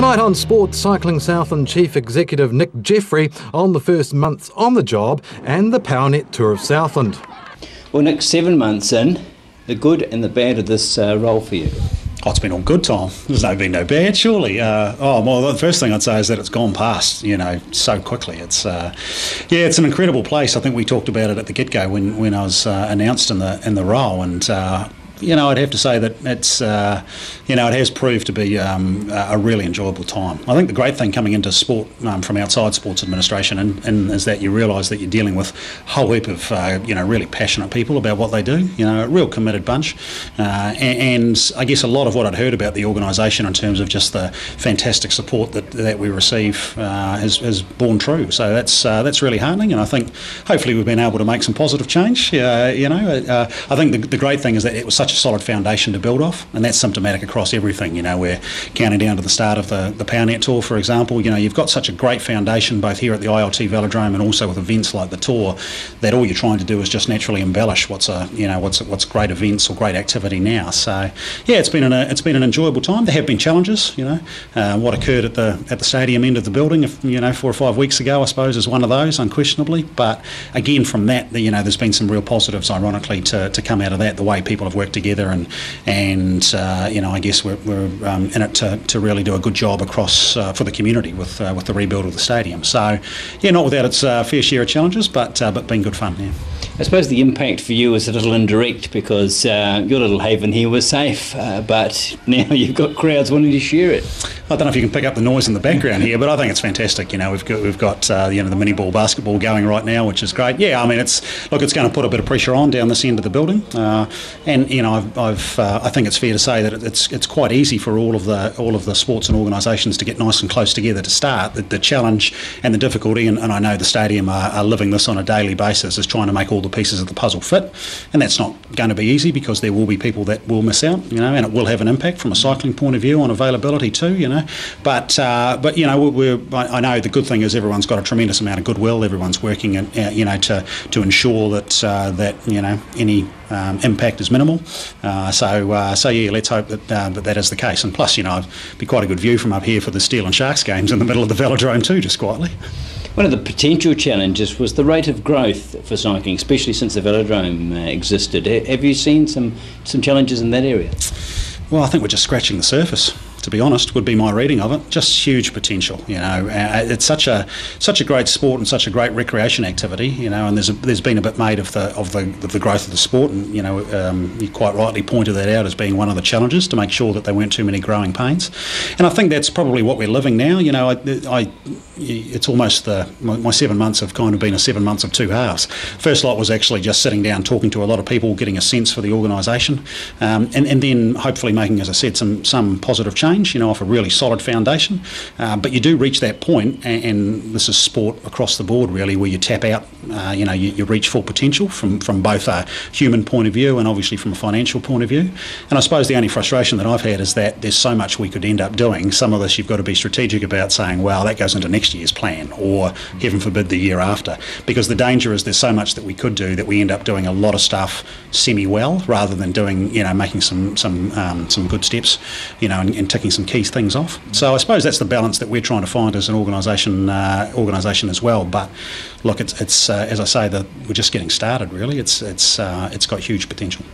Tonight on Sports Cycling Southland Chief Executive Nick Jeffrey on the first months on the job and the PowerNet Tour of Southland. Well, Nick, seven months in, the good and the bad of this uh, role for you. Oh, it's been all good, Tom. There's no been no bad, surely. Uh, oh, well, the first thing I'd say is that it's gone past, you know, so quickly. It's, uh, yeah, it's an incredible place. I think we talked about it at the get go when, when I was uh, announced in the in the role, and uh, you know, I'd have to say that it's, uh, you know, it has proved to be um, a really enjoyable time. I think the great thing coming into sport um, from outside sports administration and, and is that you realise that you're dealing with a whole heap of, uh, you know, really passionate people about what they do. You know, a real committed bunch, uh, and, and, I guess a lot of what I'd heard about the organisation in terms of just the fantastic support that that we receive uh, has, has borne true. So that's uh, that's really heartening, and I think hopefully we've been able to make some positive change. Uh, you know, I think the, the great thing is that it was such such a solid foundation to build off, and that's symptomatic across everything. You know, we're counting down to the start of the the PowerNet Tour, for example. You know, you've got such a great foundation both here at the ILT Velodrome and also with events like the Tour that all you're trying to do is just naturally embellish what's a you know what's what's great events or great activity now. So yeah, it's been an it's been an enjoyable time. There have been challenges. You know, uh, what occurred at the at the stadium end of the building, if, you know, four or five weeks ago, I suppose, is one of those, unquestionably. But again, from that, you know, there's been some real positives, ironically, to, to come out of that. The way people have worked together, and and uh, you know I guess we're, we're um, in it to, to really do a good job across uh, for the community with uh, with the rebuild of the stadium. So yeah, not without its uh, fair share of challenges, but uh, but been good fun. Yeah. I suppose the impact for you was a little indirect because your little haven here was safe, but now you've got crowds wanting to share it. I don't know if you can pick up the noise in the background here, but I think it's fantastic. You know, we've got we've got uh, you know the mini ball basketball going right now, which is great. Yeah, I mean it's look, it's going to put a bit of pressure on down this end of the building, uh, and you know I've, I've uh, I think it's fair to say that it's it's quite easy for all of the all of the sports and organisations to get nice and close together to start. The, the challenge and the difficulty, and, and I know the stadium are, are living this on a daily basis, is trying to make all the pieces of the puzzle fit, and that's not going to be easy because there will be people that will miss out, you know, and it will have an impact from a cycling point of view on availability too, you know. But uh, but you know, we're, I know the good thing is everyone's got a tremendous amount of goodwill. Everyone's working, and uh, you know, to to ensure that uh, that you know any um, impact is minimal. Uh, so, uh, so yeah, let's hope that, uh, that that is the case. And plus, you know, it'd be quite a good view from up here for the Steel and Sharks games in the middle of the velodrome too, just quietly. One of the potential challenges was the rate of growth for cycling, especially since the velodrome uh, existed. Have you seen some, some challenges in that area? Well, I think we're just scratching the surface to be honest, would be my reading of it. Just huge potential, you know. Uh, it's such a such a great sport and such a great recreation activity, you know. And there's a, there's been a bit made of the of the of the growth of the sport, and you know, um, you quite rightly pointed that out as being one of the challenges to make sure that there weren't too many growing pains. And I think that's probably what we're living now. You know, I, I it's almost the my, my, seven months have kind of been a seven months of two halves. First lot was actually just sitting down, talking to a lot of people, getting a sense for the organisation, um, and and then hopefully making, as I said, some some positive change change, you know, off a really solid foundation. Uh, but you do reach that point, and, and, this is sport across the board, really, where you tap out, uh, you know, you, you, reach full potential from, from both a human point of view and obviously from a financial point of view. And I suppose the only frustration that I've had is that there's so much we could end up doing. Some of this you've got to be strategic about saying, well, that goes into next year's plan, or heaven forbid, the year after. Because the danger is there's so much that we could do that we end up doing a lot of stuff semi well rather than doing, you know, making some some um, some good steps, you know, and, and some key things off. So I suppose that's the balance that we're trying to find as an organisation uh, organisation as well. But look, it's, it's uh, as I say, that we're just getting started. Really, it's it's uh, it's got huge potential.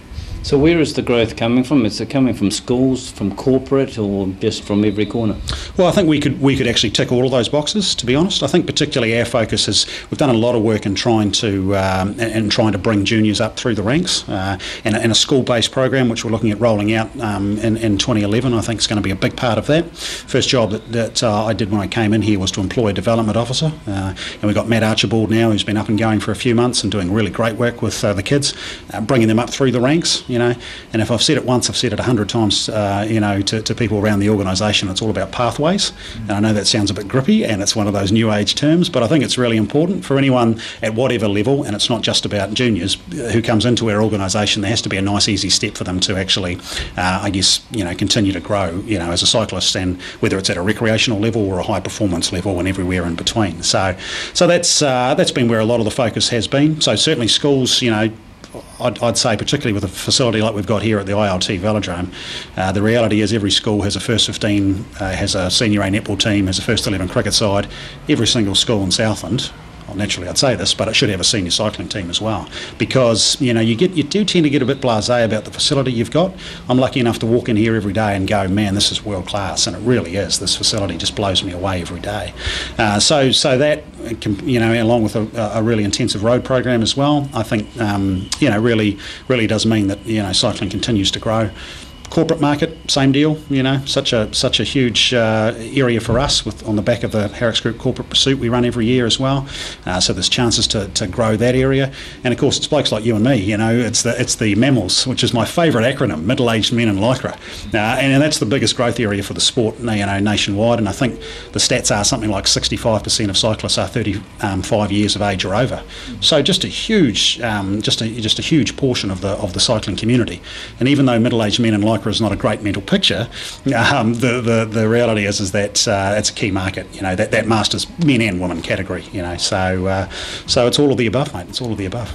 So where is the growth coming from? Is it coming from schools, from corporate, or just from every corner? Well, I think we could we could actually tick all of those boxes. To be honest, I think particularly our focus is we've done a lot of work in trying to um, and, trying to bring juniors up through the ranks, uh, and, and, a school-based program which we're looking at rolling out um, in, in 2011. I think is going to be a big part of that. First job that, that uh, I did when I came in here was to employ a development officer, uh, and we've got Matt Archibald now who's been up and going for a few months and doing really great work with uh, the kids, uh, bringing them up through the ranks you know. And if I've said it once, I've said it a hundred times, uh, you know, to, to people around the organisation. It's all about pathways. And I know that sounds a bit grippy and it's one of those new age terms, but I think it's really important for anyone at whatever level, and it's not just about juniors who comes into our organisation. There has to be a nice, easy step for them to actually, uh, I guess, you know, continue to grow, you know, as a cyclist, and whether it's at a recreational level or a high performance level, and everywhere in between. So, so that's uh, that's been where a lot of the focus has been. So certainly schools, you know, I'd, I'd, say, particularly with a facility like we've got here at the ILT Velodrome, uh, the reality is every school has a first 15, uh, has a senior A netball team, has a first 11 cricket side. Every single school in Southland well, naturally I'd say this, but it should have a senior cycling team as well because you know you get you do tend to get a bit blasé about the facility you've got. I'm lucky enough to walk in here every day and go, man, this is world class, and it really is. This facility just blows me away every day. Uh, so so that you know along with a, a, really intensive road program as well, I think um, you know really really does mean that you know cycling continues to grow corporate market, same deal. You know, such a such a huge uh, area for us with on the back of the Harrix Group Corporate Pursuit we run every year as well. Uh, so there's chances to, to grow that area, and of course it's blokes like you and me. You know, it's the it's the MAMILs, which is my favourite acronym, Middle Aged Men in Lycra, uh, and, and, that's the biggest growth area for the sport, you know, nationwide. And I think the stats are something like 65% of cyclists are 35 um, years of age or over. So just a huge, um, just a just a huge portion of the of the cycling community. And even though middle aged men in Lycra Is not a great mental picture, um, the, the the reality is is that uh, it's a key market. You know that that masters men and women category. You know, so uh, so it's all of the above, mate. It's all of the above.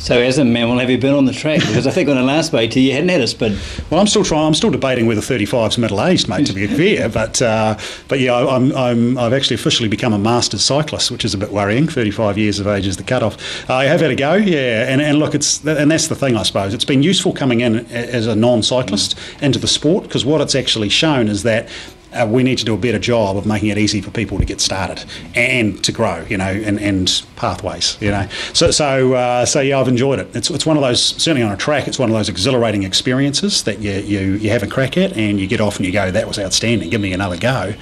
So, as a man, mammal, have you been on the track? Because I think when I last to you, hadn't had a spin. Well, I'm still trying. I'm still debating whether 35 is middle aged, mate. To be fair, but uh, but yeah, I'm, I'm I've actually officially become a masters cyclist, which is a bit worrying. 35 years of age is the cutoff. I have had a go, yeah, and, and look, it's and that's the thing, I suppose. It's been useful coming in as a non-cyclist mm. into the sport because what it's actually shown is that uh, we need to do a better job of making it easy for people to get started and to grow, you know, and, and pathways, you know. So, so, uh, so yeah, I've enjoyed it. It's, it's one of those, certainly on a track, it's one of those exhilarating experiences that you, you, you have a crack at and you get off and you go, that was outstanding, give me another go.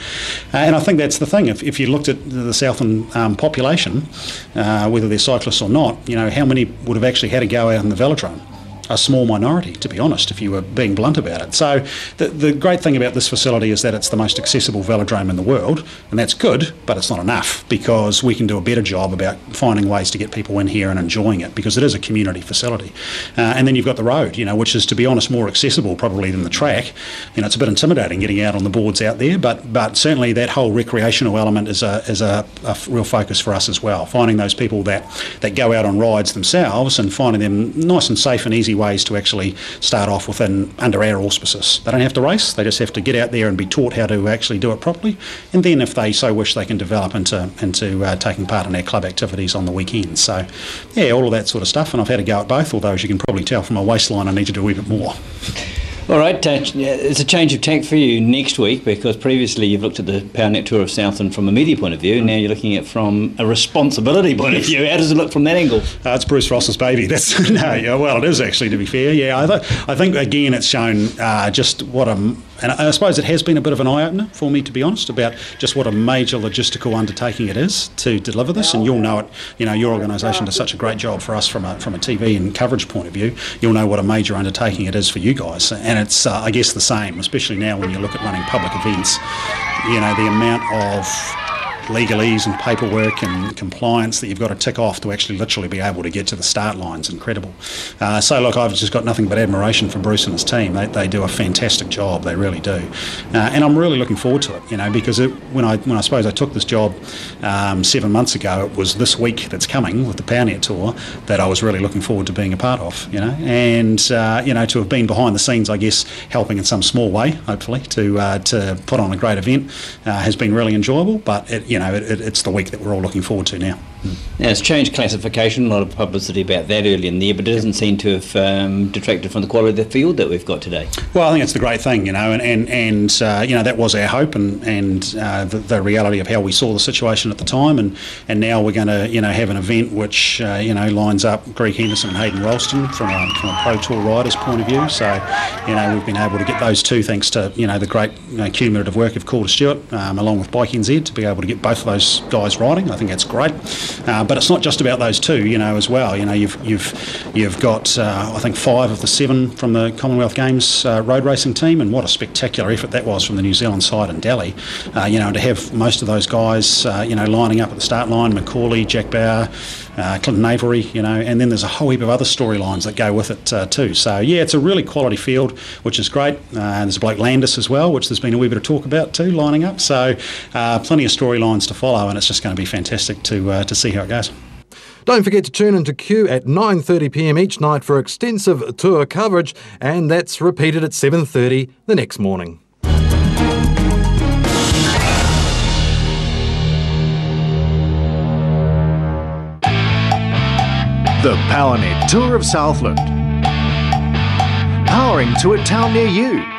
Uh, and I think that's the thing. If, if you looked at the Southland um, population, uh, whether they're cyclists or not, you know, how many would have actually had a go out in the velodrome? A small minority, to be honest, if you were being blunt about it. So the, the great thing about this facility is that it's the most accessible velodrome in the world, and that's good, but it's not enough because we can do a better job about finding ways to get people in here and enjoying it because it is a community facility. Uh, and then you've got the road, you know, which is, to be honest, more accessible probably than the track. You know, it's a bit intimidating getting out on the boards out there, but but certainly that whole recreational element is a is a, a real focus for us as well. Finding those people that that go out on rides themselves and finding them nice and safe and easy ways to actually start off within under our auspices. They don't have to race; they just have to get out there and be taught how to actually do it properly. And then, if they so wish, they can develop into into uh, taking part in our club activities on the weekends. So, yeah, all of that sort of stuff. And I've had a go at both. Although, as you can probably tell from my waistline, I need to do a wee bit more. All right, uh, it's a change of tack for you next week because previously you've looked at the Powernet Tour of Southland from a media point of view, now you're looking at it from a responsibility point of view. How does it look from that angle? Uh, it's Bruce Ross's baby. That's no, yeah, well, it is actually. To be fair, yeah, I, th- I think again it's shown uh, just what a and I suppose it has been a bit of an eye opener for me, to be honest, about just what a major logistical undertaking it is to deliver this. And you'll know it. You know, your organisation does such a great job for us from a from a TV and coverage point of view. You'll know what a major undertaking it is for you guys, and it's uh, I guess the same, especially now when you look at running public events. You know, the amount of legalese and paperwork and compliance that you've got to tick off to actually literally be able to get to the start line is incredible. Uh, so, look, I've just got nothing but admiration for Bruce and his team. They, they do a fantastic job, they really do. Uh, and I'm really looking forward to it, you know, because it, when I when I suppose I took this job um, seven months ago, it was this week that's coming with the Powernet Tour that I was really looking forward to being a part of, you know, and, uh, you know, to have been behind the scenes, I guess, helping in some small way, hopefully, to, uh, to put on a great event uh, has been really enjoyable, but, it, you you know, it, it, it's the week that we're all looking forward to now. Now, it's changed classification, a lot of publicity about that early in the year, but it doesn't seem to have um, detracted from the quality of the field that we've got today. Well, I think it's the great thing, you know, and, and, and uh, you know, that was our hope and, and uh, the, the, reality of how we saw the situation at the time. And, and now we're going to, you know, have an event which, uh, you know, lines up Greg Henderson and Hayden Roulston from a, from a Pro Tour rider's point of view. So, you know, we've been able to get those two thanks to, you know, the great you know, cumulative work of Calder Stewart um, along with Bike NZ to be able to get both of those guys riding. I think that's great. Uh, but it's not just about those two, you know, as well. You know, you've you've you've got uh, I think five of the seven from the Commonwealth Games uh, road racing team, and what a spectacular effort that was from the New Zealand side in Delhi. Uh, you know, and to have most of those guys, uh, you know, lining up at the start line, Macaulay, Jack Bauer. Uh, Clinton Avery, you know, and then there's a whole heap of other storylines that go with it too. So yeah, it's a really quality field, which is great. There's Blake Landis as well, which there's been a wee bit of talk about too, lining up. So plenty of storylines to follow, and it's just going to be fantastic to to see how it goes. Don't forget to tune into Cue at 9.30pm each night for extensive tour coverage, and that's repeated at 7.30 the next morning. The PowerNet Tour of Southland. Powering to a town near you.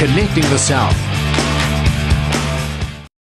Connecting the South.